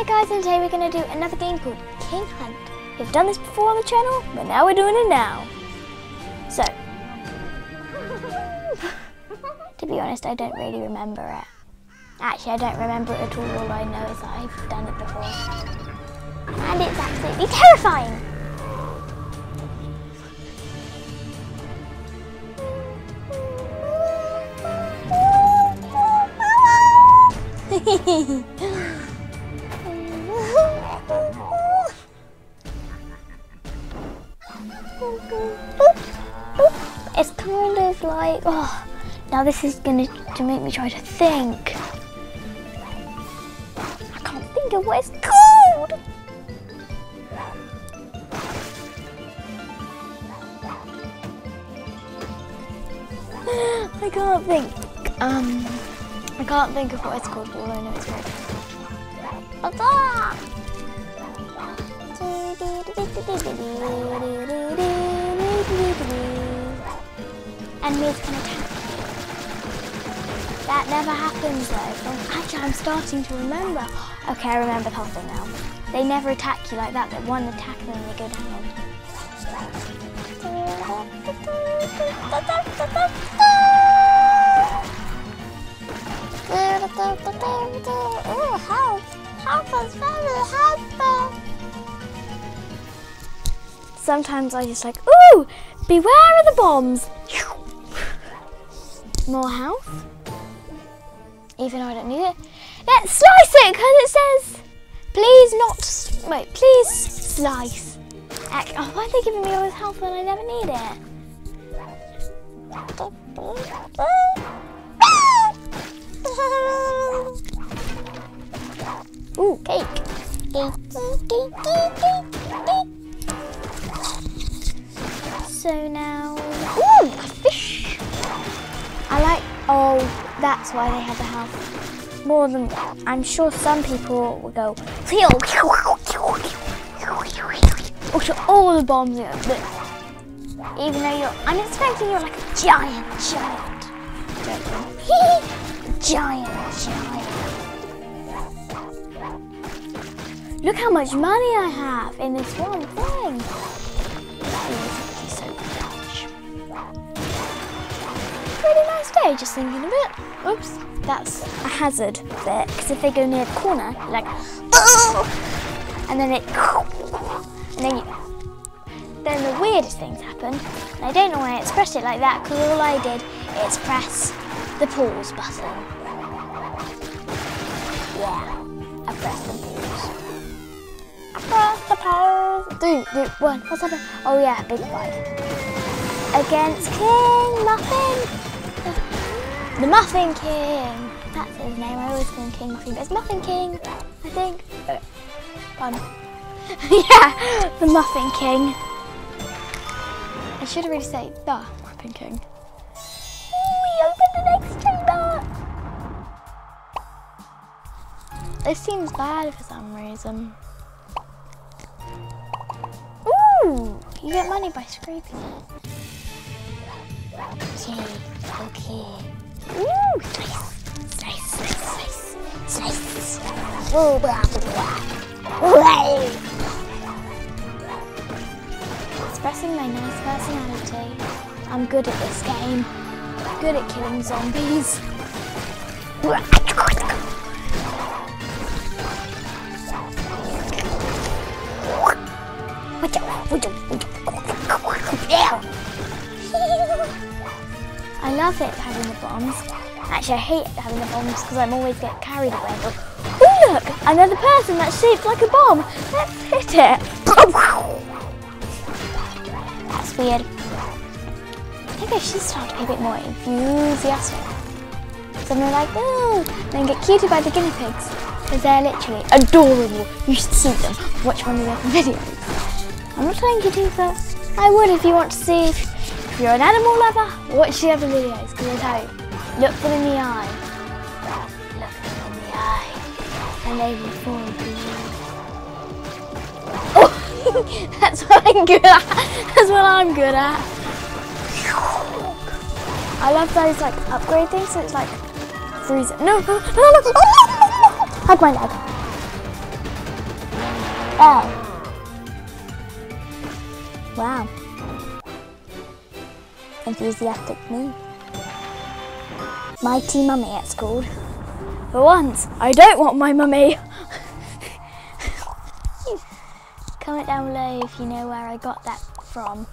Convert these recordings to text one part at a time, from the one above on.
Hi guys, and today we're going to do another game called King Hunt. We've done this before on the channel, but now we're doing it now. So, to be honest, I don't really remember it. Actually, I don't remember it at all. All I know is that I've done it before. And it's absolutely terrifying! It's oh, now this is going to make me try to think. I can't think of what it's called. I can't think. Um, I can't think of what it's called, all I know it's very Enemies can attack. You. That never happens though. Actually, I'm starting to remember. Okay, I remember the whole thing now. They never attack you like that. They one attack and then they go down. Oh, Sometimes I just like, ooh, beware of the bombs. More health. Even though I don't need it. Let's slice it because it says, please not, wait, please slice. Oh, why are they giving me all this health when I never need it? Ooh, cake. Cake, cake, cake, cake, cake. So now, that's why they have the house. More than, I'm sure some people will go, to all the bombs in it. Even though you're, I'm expecting you're like a giant, giant. giant, giant. Look how much money I have in this one thing. Just thinking of it. Oops, that's a hazard bit, because if they go near the corner, like, oh! and then it, and then you, then the weirdest things happen. And I don't know why I expressed it like that, because all I did is press the pause button. Yeah, I pressed the pause. I pressed the pause. Three, two, one. What's happening? Oh yeah, big fight. Against King Muffin. The Muffin King. That's his name. I always call him King Muffin, but it's Muffin King, I think. Fun. yeah, the Muffin King. I should really said the Muffin King. we opened the next chamber. This seems bad for some reason. Ooh, you get money by scraping it. Okay. Expressing my nice personality, I'm good at this game. Good at killing zombies. I love it having the bombs. Actually, I hate having the bombs because I'm always get carried away. Oh look, another person that's shaped like a bomb. Let's hit it. That's weird. I think I should start to be a bit more enthusiastic. Something like, oh, then get cuted by the guinea pigs. Because they're literally adorable. You should see them. Watch one of their videos. I'm not telling you do that. I would if you want to see if you're an animal lover, watch the other videos because I tell you, look them in the eye. Look them in the eye. And they will fall for you. Oh, that's what I'm good at. That's what I'm good at. I love those like upgrade things, so it's like freezing. No, no, no, no, no. Hug my leg. Oh. Wow. Enthusiastic me. Mighty Mummy it's called. For once, I don't want my mummy. Comment down below if you know where I got that from.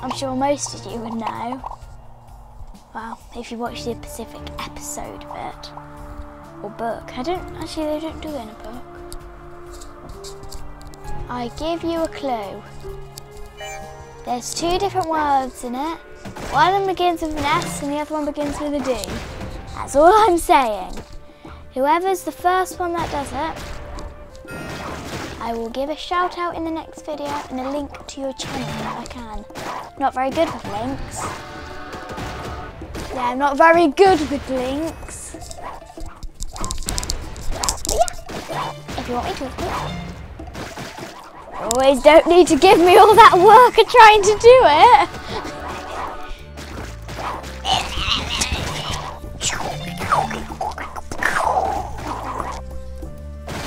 I'm sure most of you would know. Well, if you watch the Pacific episode of it. Or book. I don't, actually they don't do it in a book. I give you a clue. There's two different words in it. One of them begins with an S and the other one begins with a D. That's all I'm saying. Whoever's the first one that does it, I will give a shout out in the next video and a link to your channel if I can. Not very good with links. Yeah, I'm not very good with links. But yeah, if you want me to, course. Always don't need to give me all that work of trying to do it.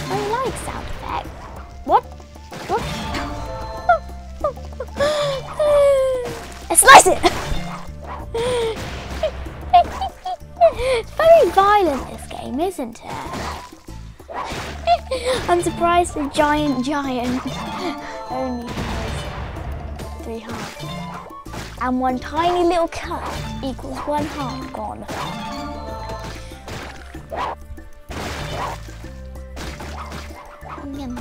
I like sound effects. What? What? Slice it! it's very violent this game, isn't it? I'm surprised the giant giant only has three hearts. And one tiny little cut equals one heart gone. Yum.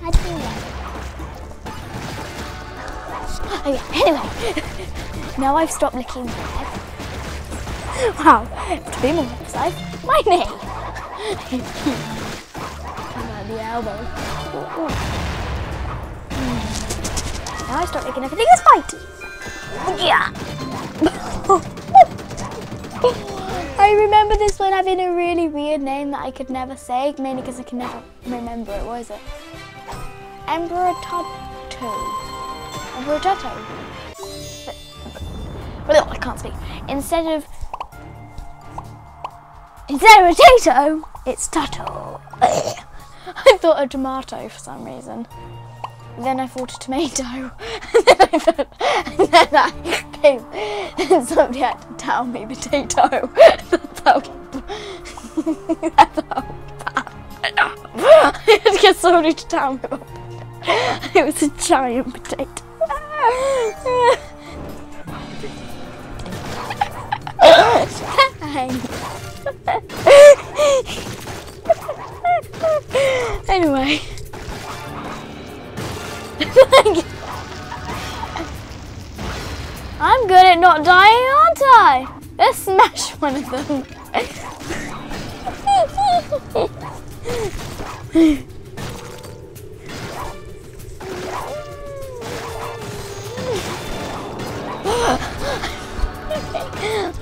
How do Okay, oh, anyway. now I've stopped head. Wow, to be more precise, my knee. The elbow. Ooh, ooh. Mm. Now I start making everything a fight. Yeah. I remember this one having a really weird name that I could never say, mainly because I can never remember it. What is it? Emperor Toto. Emperor Toto. But, I can't speak. Instead of instead of a potato, it's Toto. I thought a tomato for some reason. Then I thought a tomato. and then I thought, and then I came, and somebody had to tell me potato. That's how, that's how I had to get somebody to tell me about it was a giant potato. anyway. I'm good at not dying, aren't I? Let's smash one of them.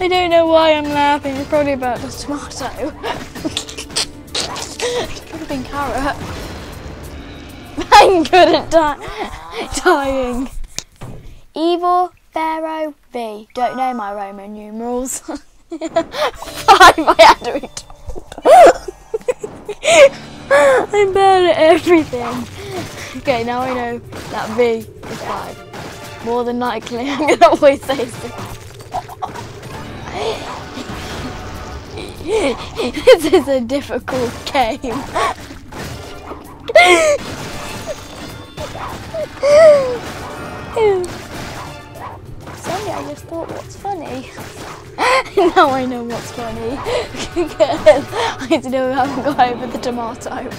I don't know why I'm laughing. It's probably about the tomato. Could have been carrot. I'm good at di dying. Evil Pharaoh B. Don't know my Roman numerals. Five, I had to be told. I'm bad at everything. Okay, now I know that V is five. More than likely, I'm gonna always say six. This is a difficult game. Sorry, I just thought what's funny. now I know what's funny. I still haven't got over the tomato.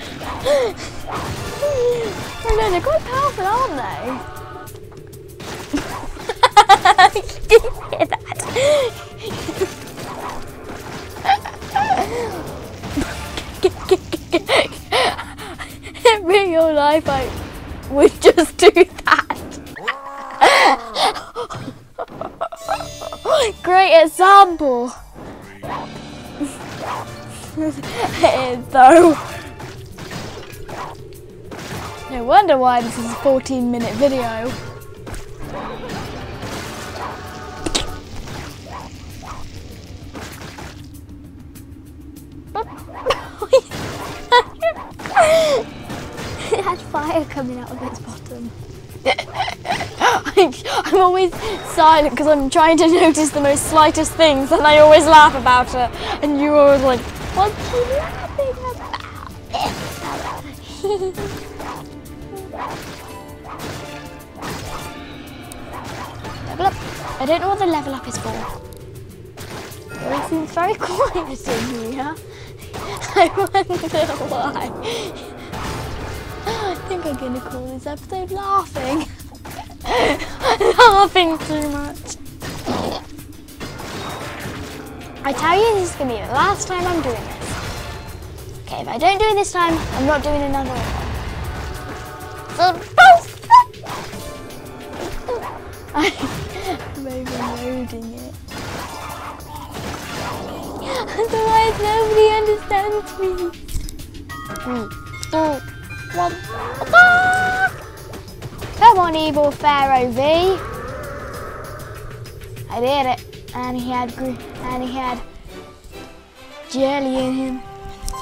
Oh no, they're quite powerful, aren't they? Did you hear that? In real life, I would just do that. Great example. it is though wonder why this is a 14 minute video. it had fire coming out of its bottom. I'm always silent because I'm trying to notice the most slightest things and I always laugh about it. And you're always like, what's she laughing about? level up. I don't know what the level up is for. Seems very quiet in here. I wonder why. I think I'm going to call this episode laughing. laughing too much. I tell you, this is going to be the last time I'm doing this. Okay, if I don't do it this time, I'm not doing another one. I'm overloading it. Otherwise, nobody understands me. Three, two, one, attack! Come on, evil Pharaoh V. I did it. And he had and he had jelly in him.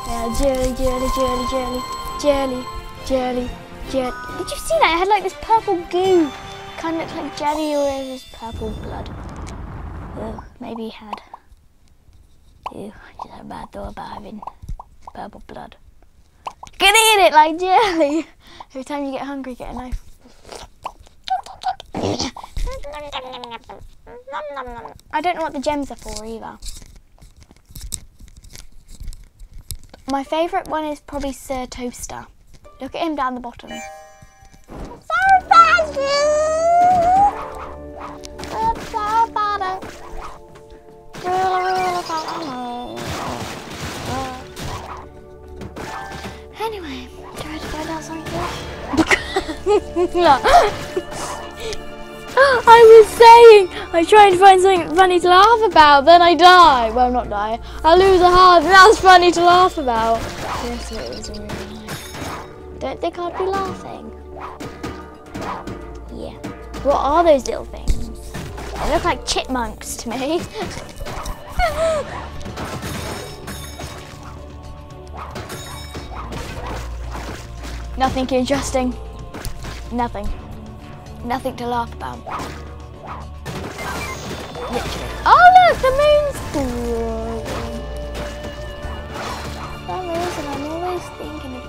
Yeah, jelly, jelly, jelly, jelly, jelly, jelly, jelly. Did you see that? It had like this purple goo. Kind of like jelly or is purple blood. Ugh, maybe he had. Ew, just had a bad thought about having purple blood. Can eat it like jelly. Every time you get hungry, get a knife. I don't know what the gems are for either. My favourite one is probably Sir Toaster. Look at him down the bottom. Anyway, try to find out something I was saying, I try to find something funny to laugh about, then I die. Well, not die. I lose a heart, and that's funny to laugh about. Yes, it was really nice. Don't think I'd be laughing. What are those little things? They look like chipmunks to me. Nothing interesting. Nothing. Nothing to laugh about. Literally. Oh look, the moon's glowing. For some reason I'm always thinking of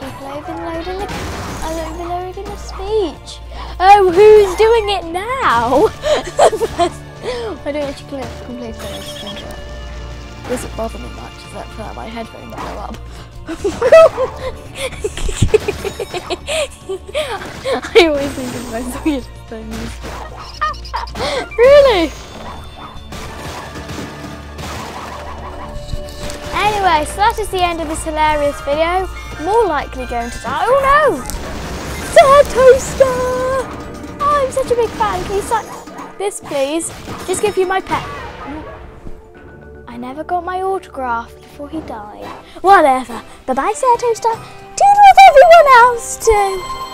people overloading the, overloading the speech. Oh, who's doing it now? I don't actually completely finish it. Doesn't bother me much that my headphones blow up. I always think of my weirdest things. really? Anyway, so that is the end of this hilarious video. More likely going to die. Oh no! Sir Toaster! I'm such a big fan. Can you sign this, please? Just give you my pet. I never got my autograph before he died. Whatever. Bye-bye, Sir Toaster. Toodles everyone else too.